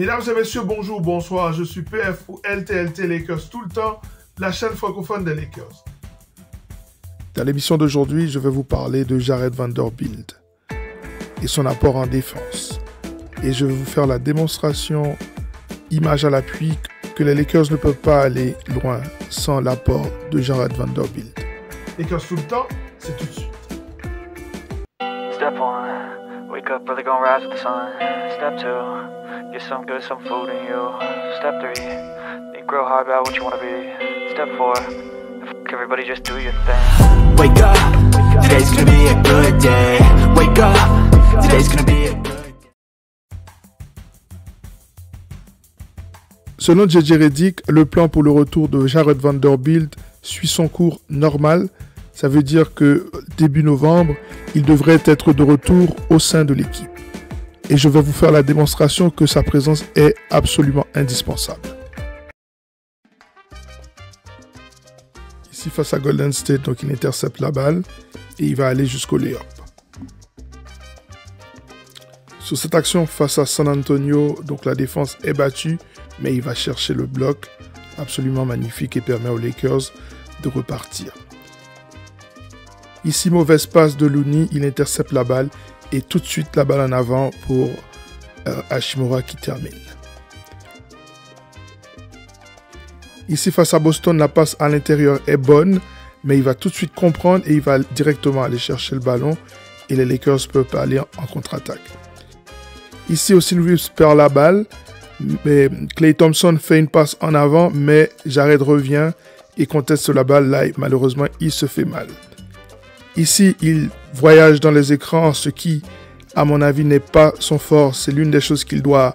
Mesdames et messieurs, bonjour, bonsoir. Je suis PF ou LTLT Lakers tout le temps, la chaîne francophone des Lakers. Dans l'émission d'aujourd'hui, je vais vous parler de Jared Vanderbilt et son apport en défense. Et je vais vous faire la démonstration, image à l'appui, que les Lakers ne peuvent pas aller loin sans l'apport de Jared Vanderbilt. Lakers tout le temps, c'est tout de suite. Step one, wake up gonna rise with the sun. Step two, get some good, some food in you. Step three, think grow hard about what you wanna be. Step four, everybody just do your thing. Wake up, today's gonna be a good day. Wake up, today's gonna be a good Selon JJ Reddick, le plan pour le retour de Jared Vanderbilt suit son cours normal. Ça veut dire que début novembre, il devrait être de retour au sein de l'équipe. Et je vais vous faire la démonstration que sa présence est absolument indispensable. Ici face à Golden State, donc il intercepte la balle et il va aller jusqu'au layup. Sur cette action face à San Antonio, donc la défense est battue mais il va chercher le bloc absolument magnifique et permet aux Lakers de repartir. Ici, mauvaise passe de Looney, il intercepte la balle et tout de suite la balle en avant pour euh, Hashimura qui termine. Ici, face à Boston, la passe à l'intérieur est bonne, mais il va tout de suite comprendre et il va directement aller chercher le ballon et les Lakers peuvent aller en contre-attaque. Ici, aussi, Reeves perd la balle mais Clay Thompson fait une passe en avant, mais Jared revient et conteste la balle. Là, malheureusement, il se fait mal. Ici, il voyage dans les écrans, ce qui, à mon avis, n'est pas son fort. C'est l'une des choses qu'il doit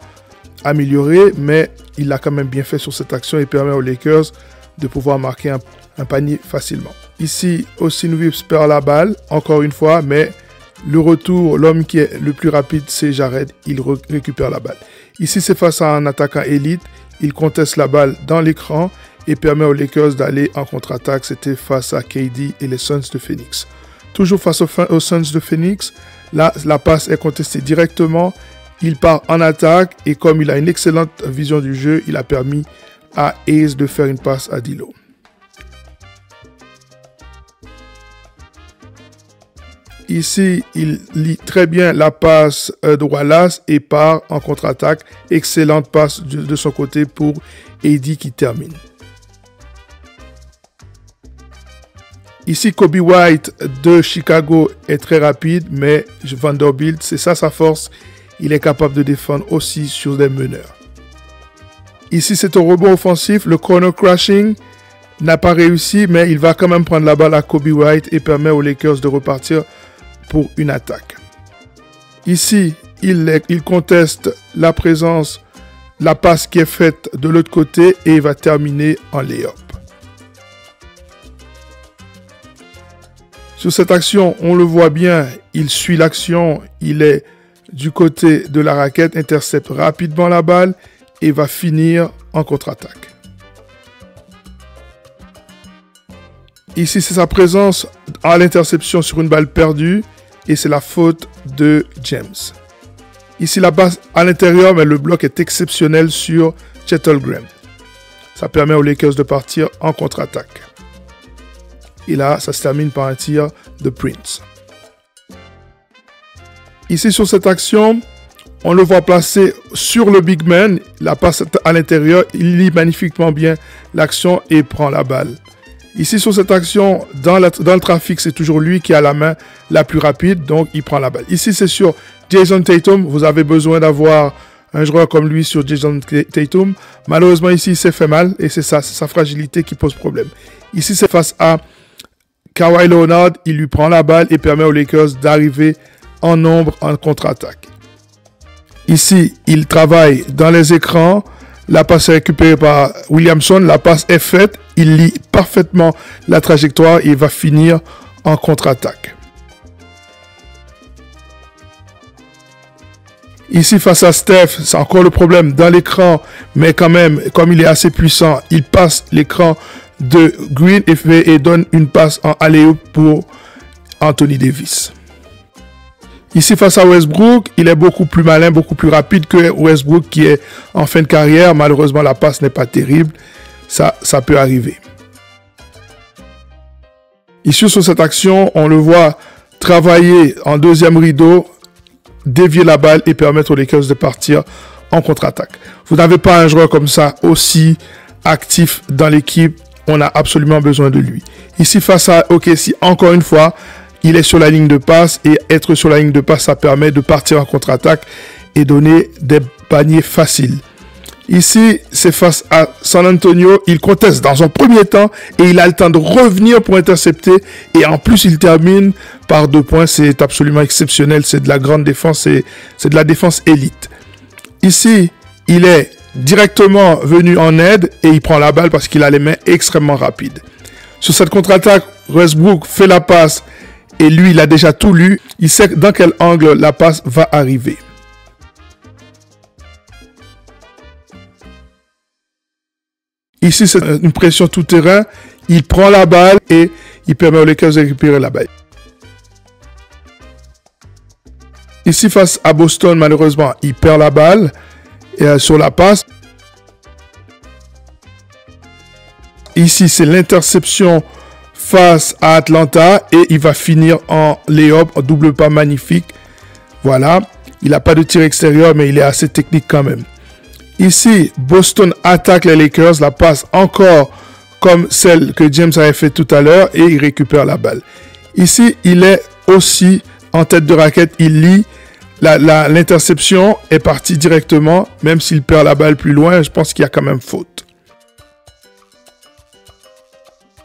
améliorer, mais il l'a quand même bien fait sur cette action et permet aux Lakers de pouvoir marquer un, panier facilement. Ici, Austin Reeves perd la balle, encore une fois, mais le retour, l'homme qui est le plus rapide, c'est Jared. Il récupère la balle. Ici, c'est face à un attaquant élite. Il conteste la balle dans l'écran et permet aux Lakers d'aller en contre-attaque. C'était face à KD et les Suns de Phoenix. Toujours face aux, Suns de Phoenix, là, la passe est contestée directement. Il part en attaque et comme il a une excellente vision du jeu, il a permis à Ace de faire une passe à Dilo. Ici, il lit très bien la passe euh, de Wallace et part en contre-attaque. Excellente passe de, son côté pour Eddie qui termine. Ici, Kobe White de Chicago est très rapide, mais Vanderbilt, c'est ça sa force. Il est capable de défendre aussi sur des meneurs. Ici, c'est un rebond offensif. Le corner crashing n'a pas réussi, mais il va quand même prendre la balle à Kobe White et permet aux Lakers de repartir pour une attaque. Ici, il, conteste la présence, la passe qui est faite de l'autre côté et va terminer en layup. Sur cette action, on le voit bien, il suit l'action, il est du côté de la raquette, intercepte rapidement la balle et va finir en contre-attaque. Ici, c'est sa présence à l'interception sur une balle perdue et c'est la faute de James. Ici, la base à l'intérieur, mais le bloc est exceptionnel sur Graham. Ça permet aux Lakers de partir en contre-attaque. Et là, ça se termine par un tir de Prince. Ici, sur cette action, on le voit placer sur le big man. La passe à l'intérieur, il lit magnifiquement bien l'action et prend la balle. Ici, sur cette action, dans, le trafic, c'est toujours lui qui a la main la plus rapide, donc il prend la balle. Ici, c'est sur Jason Tatum. Vous avez besoin d'avoir un joueur comme lui sur Jason Tatum. Malheureusement, ici, il s'est fait mal et c'est c'est sa fragilité qui pose problème. Ici, c'est face à Kawhi Leonard. Il lui prend la balle et permet aux Lakers d'arriver en nombre en contre-attaque. Ici, il travaille dans les écrans. La passe est récupérée par Williamson. La passe est faite. Il lit parfaitement la trajectoire et va finir en contre-attaque. Ici, face à Steph, c'est encore le problème dans l'écran, mais quand même, comme il est assez puissant, il passe l'écran de Green et, et donne une passe en alley pour Anthony Davis. Ici, face à Westbrook, il est beaucoup plus malin, beaucoup plus rapide que Westbrook qui est en fin de carrière. Malheureusement, la passe n'est pas terrible. Ça, ça peut arriver. Ici, sur cette action, on le voit travailler en deuxième rideau, dévier la balle et permettre aux Lakers de partir en contre-attaque. Vous n'avez pas un joueur comme ça aussi actif dans l'équipe. On a absolument besoin de lui. Ici, face à OKC, encore une fois, il est sur la ligne de passe et être sur la ligne de passe, ça permet de partir en contre-attaque et donner des paniers faciles. Ici, c'est face à San Antonio. Il conteste dans un premier temps et il a le temps de revenir pour intercepter. Et en plus, il termine par deux points. C'est absolument exceptionnel. C'est de la grande défense. C'est de la défense élite. Ici, il est directement venu en aide et il prend la balle parce qu'il a les mains extrêmement rapides. Sur cette contre-attaque, Westbrook fait la passe et lui, il a déjà tout lu. Il sait dans quel angle la passe va arriver. Ici, c'est une pression tout terrain. Il prend la balle et il permet aux Lakers de récupérer la balle. Ici, face à Boston, malheureusement, il perd la balle euh, sur la passe. Ici, c'est l'interception face à Atlanta et il va finir en layup, en double pas magnifique. Voilà. Il n'a pas de tir extérieur, mais il est assez technique quand même. Ici, Boston attaque les Lakers, la passe encore comme celle que James avait fait tout à l'heure et il récupère la balle. Ici, il est aussi en tête de raquette, il lit. L'interception est partie directement, même s'il perd la balle plus loin, je pense qu'il y a quand même faute.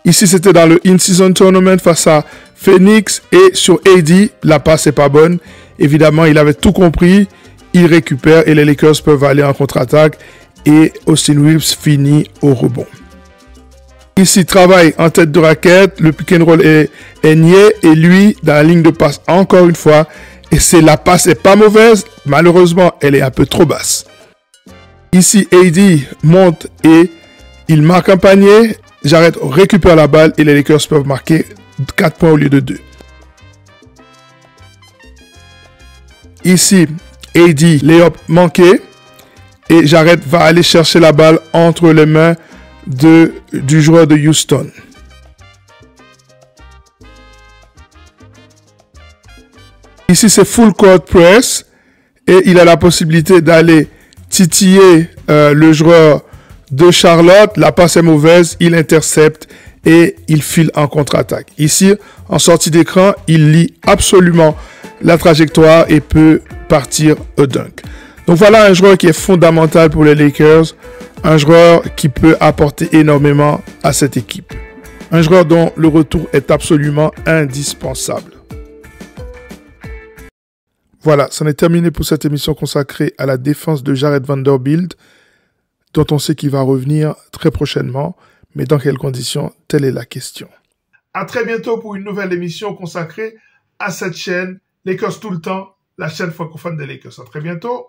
Ici, c'était dans le In-Season Tournament face à Phoenix et sur AD, la passe n'est pas bonne. Évidemment, il avait tout compris il récupère et les Lakers peuvent aller en contre-attaque et Austin Reeves finit au rebond. Ici, travaille en tête de raquette, le pick and roll est, niais et lui, dans la ligne de passe, encore une fois, et c'est la passe est pas mauvaise, malheureusement, elle est un peu trop basse. Ici, AD monte et il marque un panier, j'arrête, récupère la balle et les Lakers peuvent marquer 4 points au lieu de 2. Ici, AD, layup manqué. Et Jared va aller chercher la balle entre les mains du joueur de Houston. Ici, c'est full court press. Et il a la possibilité d'aller titiller euh, le joueur de Charlotte. La passe est mauvaise. Il intercepte et il file en contre-attaque. Ici, en sortie d'écran, il lit absolument la trajectoire et peut partir au dunk. Donc voilà un joueur qui est fondamental pour les Lakers, un joueur qui peut apporter énormément à cette équipe. Un joueur dont le retour est absolument indispensable. Voilà, c'en est terminé pour cette émission consacrée à la défense de Jared Vanderbilt, dont on sait qu'il va revenir très prochainement, mais dans quelles conditions, telle est la question. À très bientôt pour une nouvelle émission consacrée à cette chaîne Lakers tout le temps, la chaîne francophone des Lakers. À très bientôt.